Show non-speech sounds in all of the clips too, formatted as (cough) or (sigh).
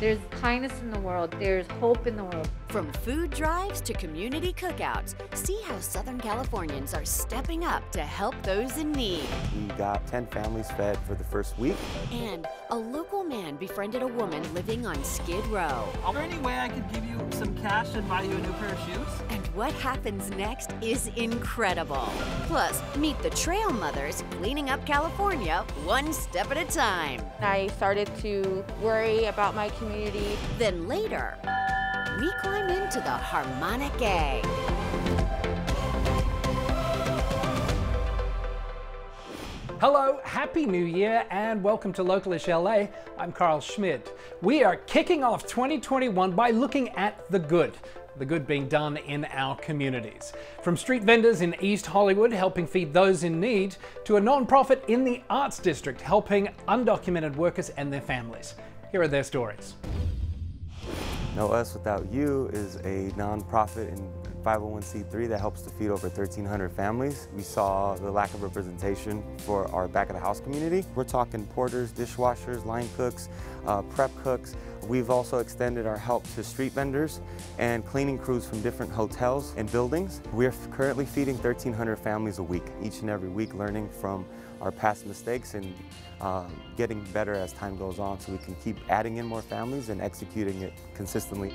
There's kindness in the world, there's hope in the world. From food drives to community cookouts, see how Southern Californians are stepping up to help those in need. We got 10 families fed for the first week. And a local man befriended a woman living on Skid Row. Is there any way I could give you some cash and buy you a new pair of shoes? And what happens next is incredible. Plus, meet the Trail Mothers cleaning up California one step at a time. I started to worry about my community. Then later, we climb into the Harmonic Egg. Hello, Happy New Year, and welcome to Localish LA. I'm Karl Schmid. We are kicking off 2021 by looking at the good. The good being done in our communities. From street vendors in East Hollywood helping feed those in need, to a non-profit in the Arts District helping undocumented workers and their families. Here are their stories. No Us Without U is a nonprofit and 501c3 that helps to feed over 1,300 families. We saw the lack of representation for our back of the house community. We're talking porters, dishwashers, line cooks, uh, prep cooks. We've also extended our help to street vendors and cleaning crews from different hotels and buildings. We're currently feeding 1,300 families a week, each and every week learning from our past mistakes and uh, getting better as time goes on so we can keep adding in more families and executing it consistently.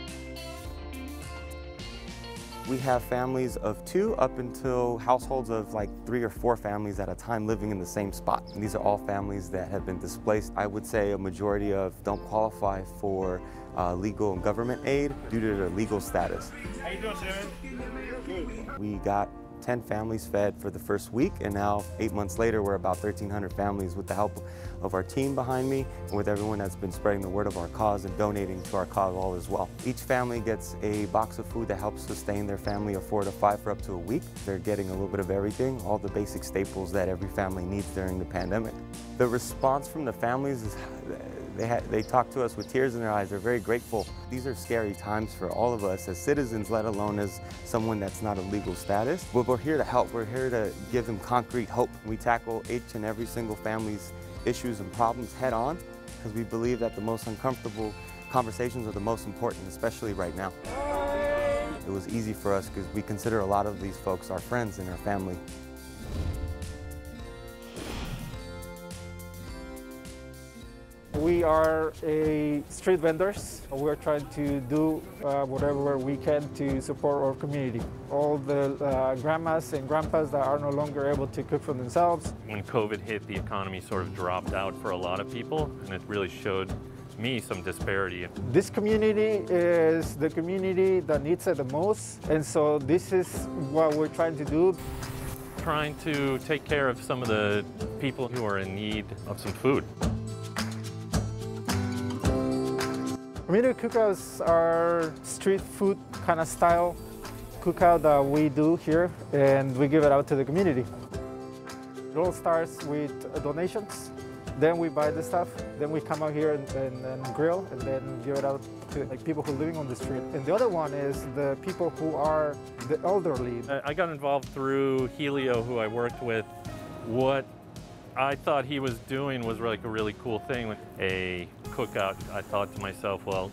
We have families of two up until households of like three or four families at a time living in the same spot. And these are all families that have been displaced. I would say a majority of don't qualify for uh, legal and government aid due to their legal status. How you doing, Sharon? We got 10 families fed for the first week, and now eight months later, we're about 1,300 families with the help of our team behind me and with everyone that's been spreading the word of our cause and donating to our cause all as well. Each family gets a box of food that helps sustain their family of four to five for up to a week. They're getting a little bit of everything, all the basic staples that every family needs during the pandemic. The response from the families is they, they talk to us with tears in their eyes. They're very grateful. These are scary times for all of us as citizens, let alone as someone that's not a legal status. But we're here to help. We're here to give them concrete hope. We tackle each and every single family's issues and problems head on because we believe that the most uncomfortable conversations are the most important, especially right now. It was easy for us because we consider a lot of these folks our friends and our family. We are a street vendors. We're trying to do uh, whatever we can to support our community. All the uh, grandmas and grandpas that are no longer able to cook for themselves. When COVID hit, the economy sort of dropped out for a lot of people, and it really showed me some disparity. This community is the community that needs it the most, and so this is what we're trying to do. Trying to take care of some of the people who are in need of some food. Community cookouts are street food kind of style cookout that we do here, and we give it out to the community. It all starts with donations. Then we buy the stuff. Then we come out here and, and, and grill, and then give it out to like people who are living on the street. And the other one is the people who are the elderly. I got involved through Helio, who I worked with. What I thought he was doing was like a really cool thing. with A cookout, I thought to myself, well,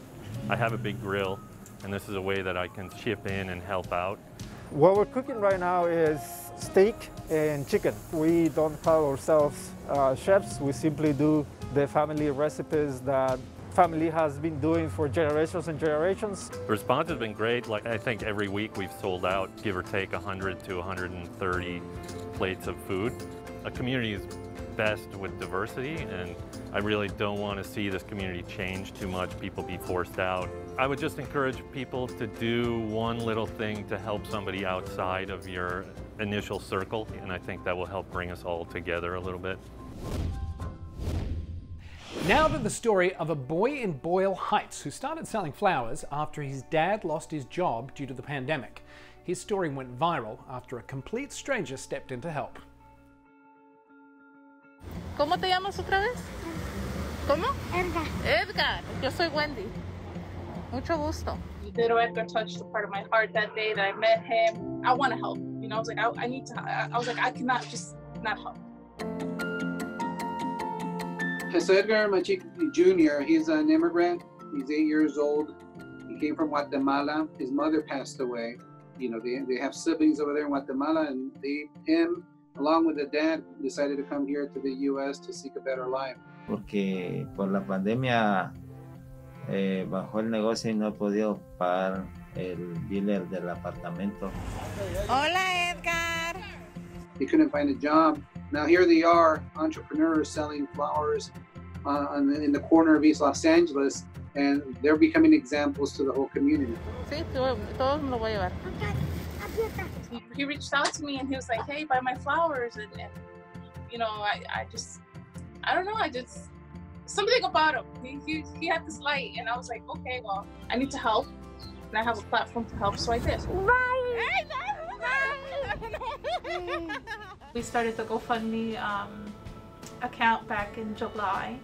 I have a big grill, and this is a way that I can chip in and help out. What we're cooking right now is steak and chicken. We don't call ourselves uh, chefs. We simply do the family recipes that family has been doing for generations and generations. The response has been great. Like I think every week we've sold out, give or take 100 to 130 plates of food. A community is best with diversity and I really don't want to see this community change too much, people be forced out. I would just encourage people to do one little thing to help somebody outside of your initial circle and I think that will help bring us all together a little bit. Now to the story of a boy in Boyle Heights who started selling flowers after his dad lost his job due to the pandemic. His story went viral after a complete stranger stepped in to help. ¿Cómo te llamas otra vez? ¿Cómo? Edgar. Edgar. Yo soy Wendy. Mucho gusto. Little Edgar touched a part of my heart that day that I met him. I want to help. You know, I was like, I, I need to. I, I was like, I cannot just not help. So Edgar Machique Jr., he's an immigrant He's eight years old. He came from Guatemala. His mother passed away. You know, they, they have siblings over there in Guatemala, and they, him, along with the dad, decided to come here to the U.S. to seek a better life. Porque por la pandemia eh, bajó el negocio y no he podido pagar el dealer del apartamento. Hola, Edgar. They couldn't find a job. Now here they are, entrepreneurs selling flowers uh, in the corner of East Los Angeles, and they're becoming examples to the whole community. Sí, todos me lo voy a llevar. He, he reached out to me and he was like, "Hey, buy my flowers," and, and you know, I, I just, I don't know, I just something about him. He, he he had this light, and I was like, okay, well, I need to help, and I have a platform to help, so I did. we started the GoFundMe um, account back in July.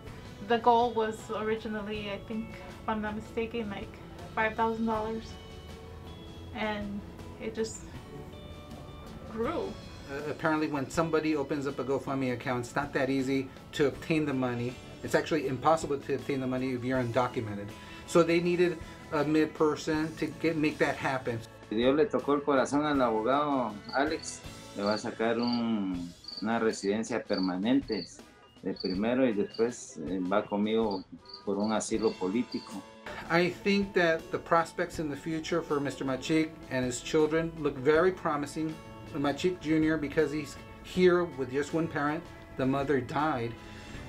The goal was originally, I think, if I'm not mistaken, like $5,000. And it just grew. Uh, apparently when somebody opens up a GoFundMe account, it's not that easy to obtain the money. It's actually impossible to obtain the money if you're undocumented. So they needed a mid person to get make that happen. Dios le tocó el corazón al abogado Alex, le va a sacar un, una residencia permanente de primero y después eh, va conmigo por un asilo político. I think that the prospects in the future for Mr. Machik and his children look very promising. Machik Jr., because he's here with just one parent, the mother died,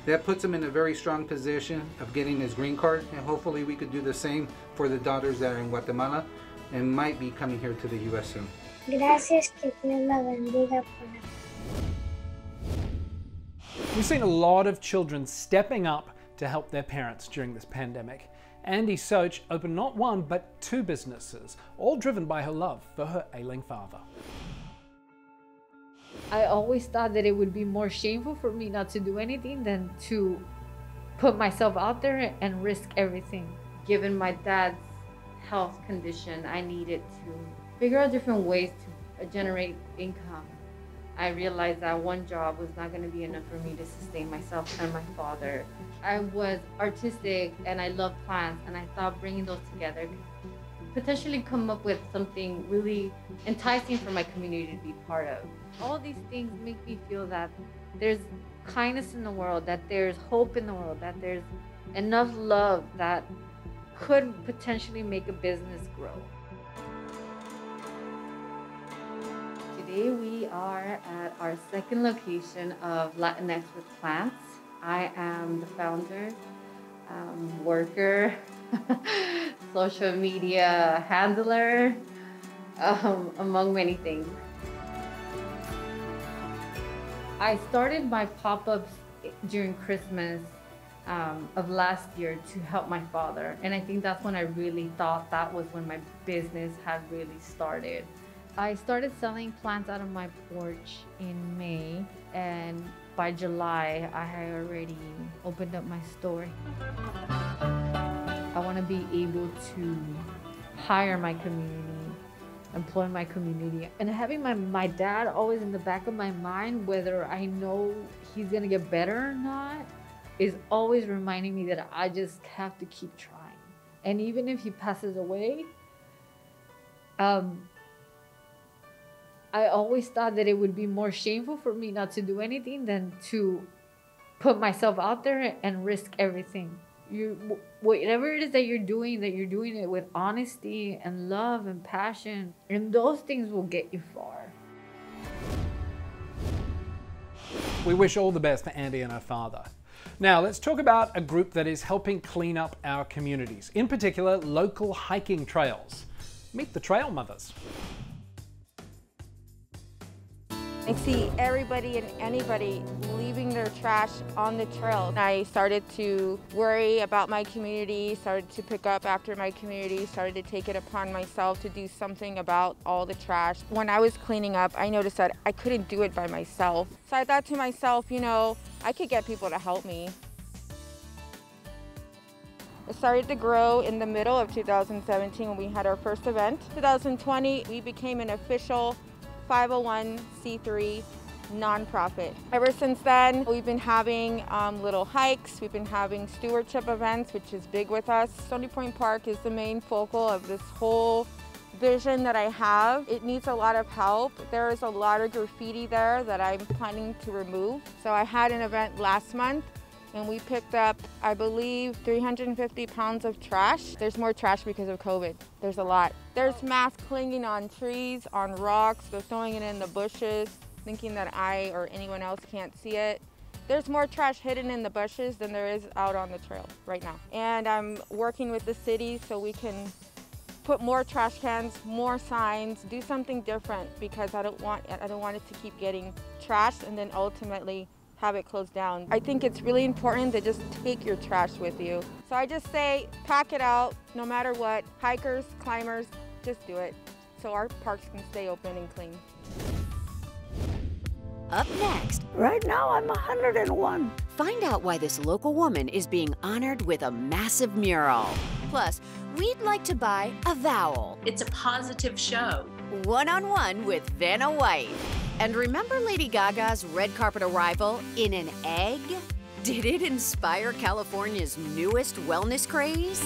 that puts him in a very strong position of getting his green card, and hopefully we could do the same for the daughters that are in Guatemala and might be coming here to the U.S. soon. Gracias, que Dios la bendiga We've seen a lot of children stepping up to help their parents during this pandemic. Andy Soch opened not one but two businesses, all driven by her love for her ailing father. I always thought that it would be more shameful for me not to do anything than to put myself out there and risk everything. Given my dad's health condition, I needed to figure out different ways to generate income. I realized that one job was not going to be enough for me to sustain myself and my father. I was artistic and I loved plants, and I thought bringing those together potentially come up with something really enticing for my community to be part of. All these things make me feel that there's kindness in the world, that there's hope in the world, that there's enough love that could potentially make a business grow. Today we are at our second location of Latinx with Plants. I am the founder, um, worker, (laughs) social media handler, um, among many things. I started my pop-ups during Christmas um, of last year to help my father. And I think that's when I really thought that was when my business had really started. I started selling plants out of my porch in May, and by July, I had already opened up my store. I want to be able to hire my community, employ my community, and having my, my dad always in the back of my mind, whether I know he's going to get better or not, is always reminding me that I just have to keep trying. And even if he passes away, um, I always thought that it would be more shameful for me not to do anything than to put myself out there and risk everything. You, whatever it is that you're doing, that you're doing it with honesty and love and passion, and those things will get you far. We wish all the best to Andy and her father. Now, let's talk about a group that is helping clean up our communities, in particular, local hiking trails. Meet the Trail Mothers. I see everybody and anybody leaving their trash on the trail. I started to worry about my community, started to pick up after my community, started to take it upon myself to do something about all the trash. When I was cleaning up, I noticed that I couldn't do it by myself. So I thought to myself, you know, I could get people to help me. It started to grow in the middle of 2017 when we had our first event. 2020, we became an official 501c3 nonprofit. Ever since then, we've been having um, little hikes, we've been having stewardship events, which is big with us. Stoney Point Park is the main focal of this whole vision that I have. It needs a lot of help. There is a lot of graffiti there that I'm planning to remove. So I had an event last month and we picked up, I believe, 350 pounds of trash. There's more trash because of COVID. There's a lot. There's mass clinging on trees, on rocks. They're throwing it in the bushes, thinking that I or anyone else can't see it. There's more trash hidden in the bushes than there is out on the trail right now. And I'm working with the city so we can put more trash cans, more signs, do something different because I don't want I don't want it to keep getting trashed and then ultimately have it closed down. I think it's really important to just take your trash with you. So I just say pack it out no matter what. Hikers, climbers, just do it so our parks can stay open and clean. Up next. Right now, I'm 101. Find out why this local woman is being honored with a massive mural. Plus, we'd like to buy a vowel. It's a positive show. One on one with Vanna White. And remember Lady Gaga's red carpet arrival in an egg? Did it inspire California's newest wellness craze?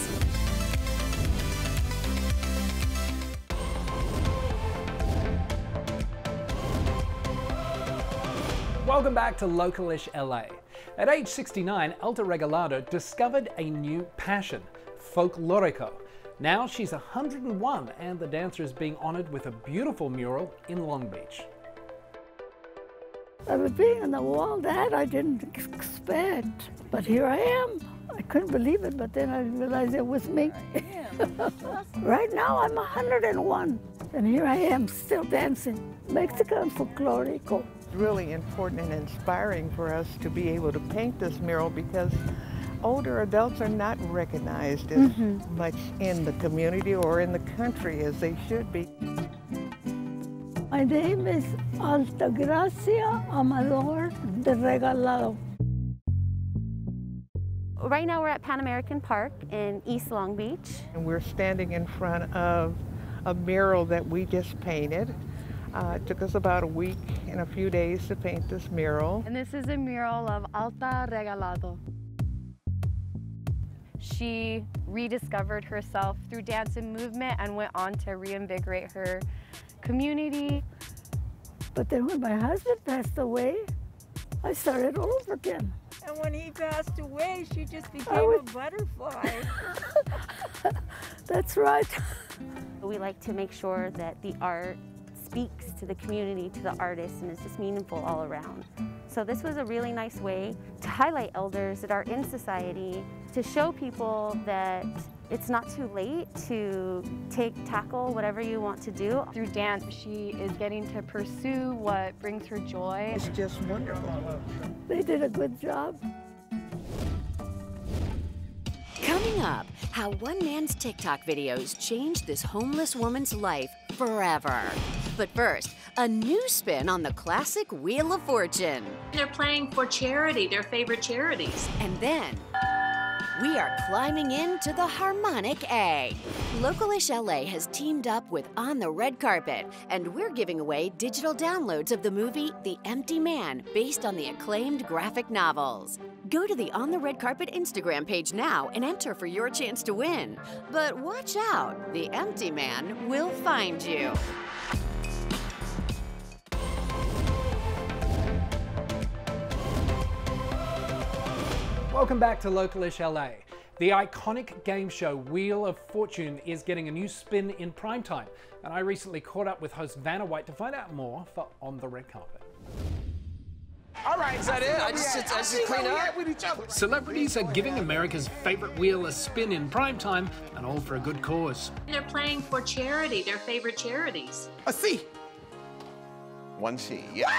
Welcome back to Localish LA. At age 69, Alta Regalado discovered a new passion, folklorico. Now she's 101 and the dancer is being honored with a beautiful mural in Long Beach. I was being on the wall that I didn't expect, but here I am. I couldn't believe it, but then I realized it was me. (laughs) right now I'm 101, and here I am still dancing Mexican folklorico. It's really important and inspiring for us to be able to paint this mural because older adults are not recognized as mm -hmm. much in the community or in the country as they should be. My name is Altagracia Amador de Regalado. Right now we're at Pan American Park in East Long Beach. And we're standing in front of a mural that we just painted. Uh, it took us about a week and a few days to paint this mural. And this is a mural of Alta Regalado. She rediscovered herself through dance and movement and went on to reinvigorate her community. But then when my husband passed away, I started all over again. And when he passed away, she just became would... a butterfly. (laughs) That's right. We like to make sure that the art speaks to the community, to the artists, and is just meaningful all around. So this was a really nice way to highlight elders that are in society, to show people that it's not too late to take, tackle whatever you want to do. Through dance, she is getting to pursue what brings her joy. It's just wonderful. They did a good job. Coming up, how one man's TikTok videos changed this homeless woman's life forever. But first, a new spin on the classic Wheel of Fortune. They're playing for charity, their favorite charities. And then, we are climbing into the Harmonic Egg. Localish LA has teamed up with On the Red Carpet, and we're giving away digital downloads of the movie The Empty Man, based on the acclaimed graphic novels. Go to the On the Red Carpet Instagram page now and enter for your chance to win. But watch out, the empty man will find you. Welcome back to Localish LA. The iconic game show Wheel of Fortune is getting a new spin in primetime, and I recently caught up with host Vanna White to find out more for On the Red Carpet. All right, is that it? I just, I just clean up. Celebrities are giving America's favorite wheel a spin in primetime, and all for a good cause. They're playing for charity, their favorite charities. A C. One C. Yeah.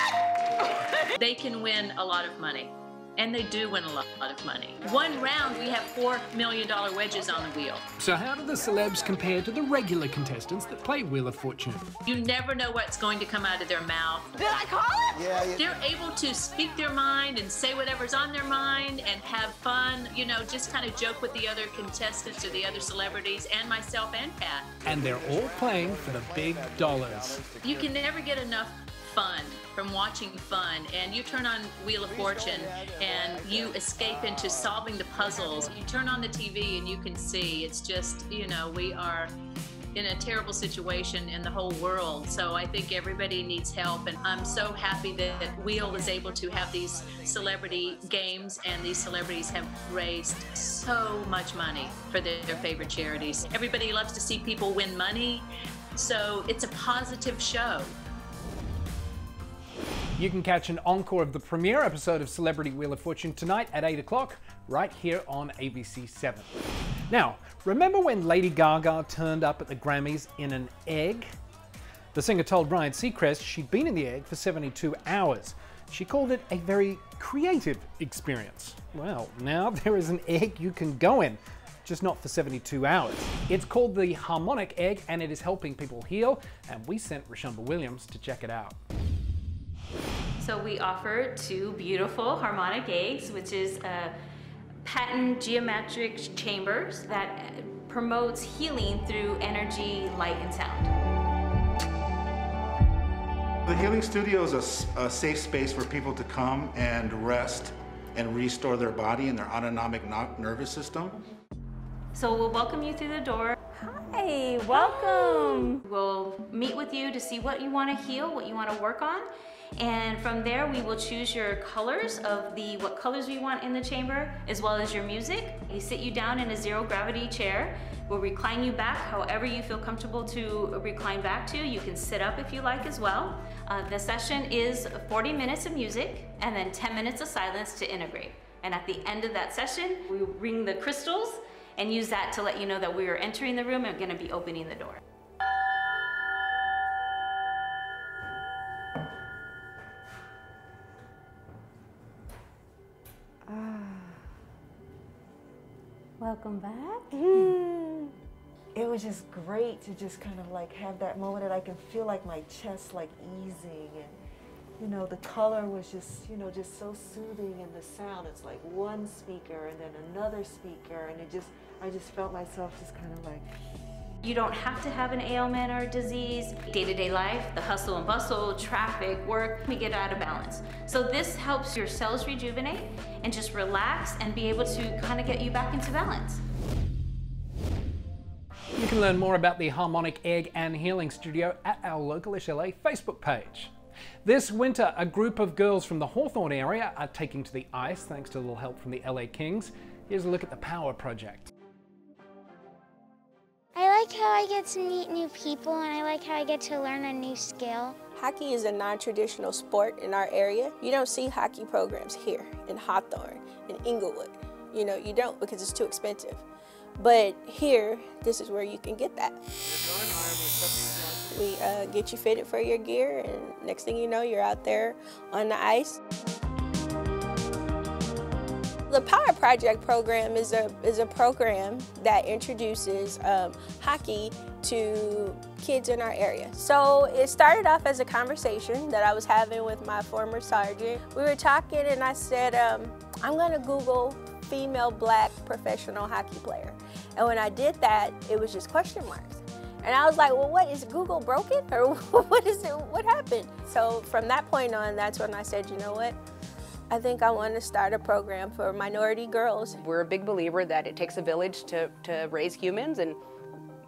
they can win a lot of money and they do win a lot, of money. One round, we have $4 million wedges on the wheel. So how do the celebs compare to the regular contestants that play Wheel of Fortune? You never know what's going to come out of their mouth. Did I call it? Yeah, yeah. They're able to speak their mind and say whatever's on their mind and have fun, you know, just kind of joke with the other contestants or the other celebrities and myself and Pat. And they're all playing for the big dollars. You can never get enough fun, from watching fun. And you turn on Wheel of Fortune and you escape into solving the puzzles. You turn on the TV and you can see it's just, you know, we are in a terrible situation in the whole world. So I think everybody needs help. And I'm so happy that Wheel was able to have these celebrity games, and these celebrities have raised so much money for their, their favorite charities. Everybody loves to see people win money. So it's a positive show. You can catch an encore of the premiere episode of Celebrity Wheel of Fortune tonight at 8 o'clock, right here on ABC 7. Now, remember when Lady Gaga turned up at the Grammys in an egg? The singer told Ryan Seacrest she'd been in the egg for 72 hours. She called it a very creative experience. Well, now (laughs) there is an egg you can go in, just not for 72 hours. It's called the Harmonic Egg and it is helping people heal, and we sent Rashumba Williams to check it out. So we offer two beautiful harmonic eggs, which is a patent geometric chambers that promotes healing through energy, light, and sound. The Healing Studio is a, a, safe space for people to come and rest and restore their body and their autonomic nervous system. So we'll welcome you through the door. Hi, welcome. We'll meet with you to see what you want to heal, what you want to work on. And from there, we will choose your colors of the what colors we want in the chamber, as well as your music. We sit you down in a zero gravity chair. We'll recline you back however you feel comfortable to recline back to. You can sit up if you like as well. Uh, the session is 40 minutes of music and then 10 minutes of silence to integrate. And at the end of that session, we ring the crystals and use that to let you know that we are entering the room and gonna be opening the door. Welcome back. Mm. It was just great to just kind of like have that moment that I can feel like my chest like easing and you know the color was just you know just so soothing and the sound it's like one speaker and then another speaker and it just I just felt myself just kind of like you don't have to have an ailment or disease. Day-to-day life, the hustle and bustle, traffic, work, we get out of balance. So this helps your cells rejuvenate and just relax and be able to kind of get you back into balance. You can learn more about the Harmonic Egg and Healing Studio at our local LA Facebook page. This winter, a group of girls from the Hawthorne area are taking to the ice thanks to a little help from the LA Kings. Here's a look at the Power Project. I like how I get to meet new people and I like how I get to learn a new skill. Hockey is a non-traditional sport in our area. You don't see hockey programs here in Hawthorne, in Inglewood. You know, you don't because it's too expensive. But here, this is where you can get that. We uh, get you fitted for your gear and next thing you know, you're out there on the ice. The Power Project program is a, is a program that introduces um, hockey to kids in our area. So it started off as a conversation that I was having with my former sergeant. We were talking and I said, um, I'm gonna Google female black professional hockey player. And when I did that, it was just question marks. And I was like, well, what, is Google broken? Or (laughs) what is it, what happened? So from that point on, that's when I said, you know what? I think I want to start a program for minority girls. We're a big believer that it takes a village to, to raise humans and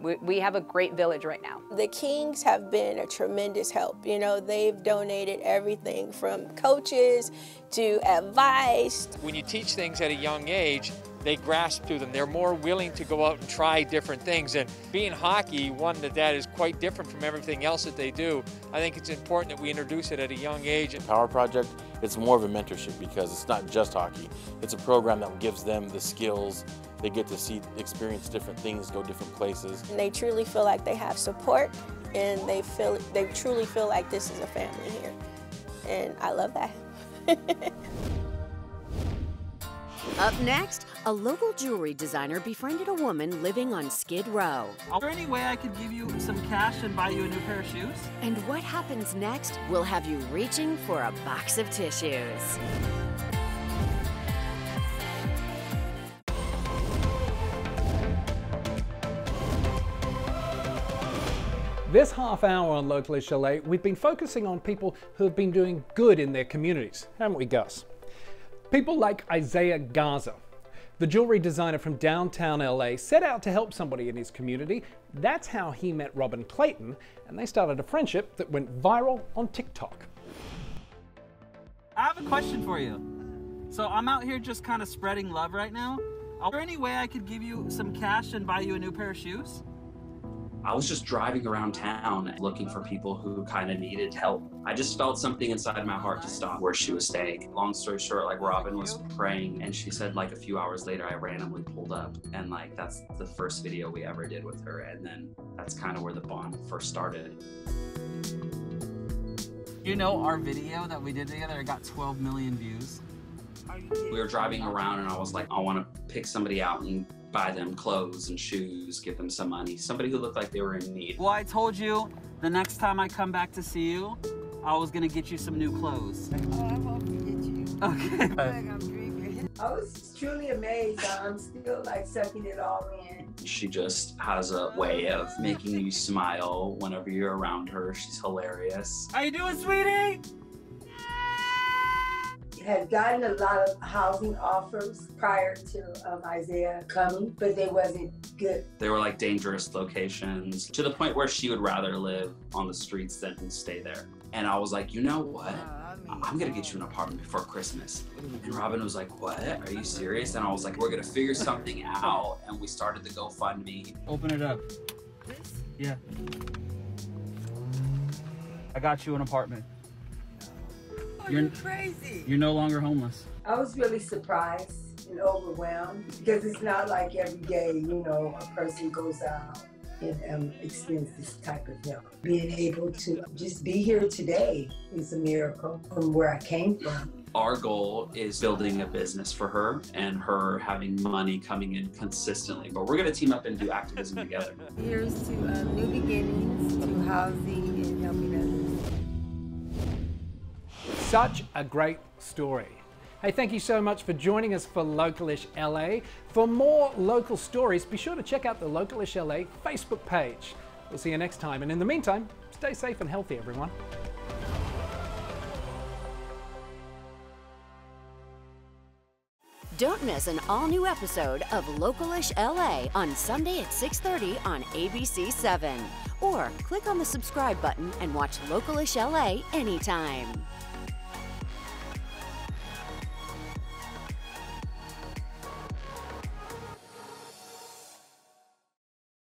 we, we have a great village right now. The Kings have been a tremendous help. You know, they've donated everything from coaches to advice. When you teach things at a young age, they grasp through them. They're more willing to go out and try different things. And being hockey, one that that is quite different from everything else that they do. I think it's important that we introduce it at a young age. Power Project, it's more of a mentorship because it's not just hockey. It's a program that gives them the skills. They get to see, experience different things, go different places. And they truly feel like they have support and they feel they truly feel like this is a family here. And I love that. (laughs) Up next, a local jewelry designer befriended a woman living on Skid Row. Is there any way I could give you some cash and buy you a new pair of shoes? And what happens next will have you reaching for a box of tissues. This half hour on Localish LA, we've been focusing on people who have been doing good in their communities, haven't we, Gus? People like Isiah Garza, The jewelry designer from downtown LA set out to help somebody in his community. That's how he met Robin Clayton, and they started a friendship that went viral on TikTok. I have a question for you. So I'm out here just kind of spreading love right now. Is there any way I could give you some cash and buy you a new pair of shoes? I was just driving around town looking for people who kind of needed help. I just felt something inside my heart to stop where she was staying. Long story short, like Robin was praying and she said like a few hours later I randomly pulled up and like that's the first video we ever did with her and then that's kind of where the bond first started. You know our video that we did together got 12 million views. We were driving around and I was like I want to pick somebody out and buy them clothes and shoes, give them some money. Somebody who looked like they were in need. Well, I told you the next time I come back to see you, I was gonna get you some new clothes. Oh, I hope to get you. Okay. like I'm dreaming. I was truly amazed. I'm still like sucking it all in. She just has a way of making you smile whenever you're around her. She's hilarious. How you doing, sweetie? Had gotten a lot of housing offers prior to um, Isiah coming, but they wasn't good. They were like dangerous locations to the point where she would rather live on the streets than stay there. And I was like, you know what? I'm gonna get you an apartment before Christmas. And Robin was like, What? Are you serious? And I was like, We're gonna figure something out. And we started the GoFundMe. Open it up. Yeah. I got you an apartment. You're, crazy. You're no longer homeless. I was really surprised and overwhelmed because it's not like every day, you know, a person goes out and um, experience this type of help. Being able to just be here today is a miracle from where I came from. Our goal is building a business for her and her having money coming in consistently. But we're going to team up and do activism together. Here's to uh, new beginnings, to housing Such a great story. Hey, thank you so much for joining us for Localish LA. For more local stories, be sure to check out the Localish LA Facebook page. We'll see you next time, and in the meantime, stay safe and healthy, everyone. Don't miss an all-new episode of Localish LA on Sunday at 6:30 on ABC7. Or click on the subscribe button and watch Localish LA anytime.